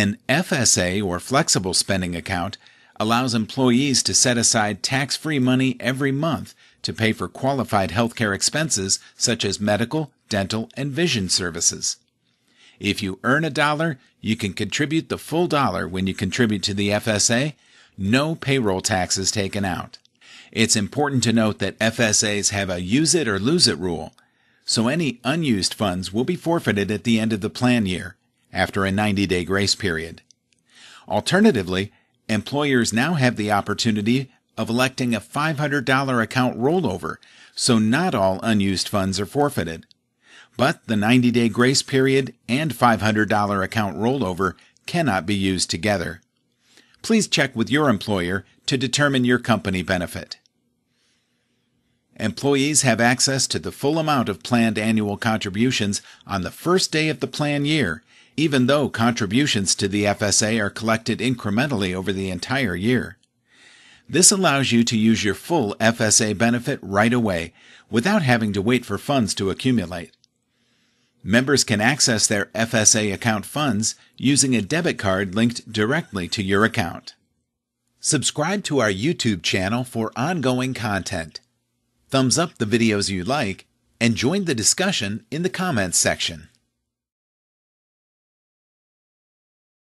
An FSA or flexible spending account allows employees to set aside tax free money every month to pay for qualified healthcare expenses such as medical, dental, and vision services. If you earn a dollar, you can contribute the full dollar when you contribute to the FSA, no payroll taxes taken out. It's important to note that FSAs have a use it or lose it rule, so any unused funds will be forfeited at the end of the plan year after a 90 day grace period. Alternatively, employers now have the opportunity of electing a $500 account rollover, so not all unused funds are forfeited. But the 90 day grace period and $500 account rollover cannot be used together. Please check with your employer to determine your company benefit. Employees have access to the full amount of planned annual contributions on the first day of the plan year, even though contributions to the FSA are collected incrementally over the entire year. This allows you to use your full FSA benefit right away without having to wait for funds to accumulate. Members can access their FSA account funds using a debit card linked directly to your account. Subscribe to our YouTube channel for ongoing content thumbs up the videos you like, and join the discussion in the comments section.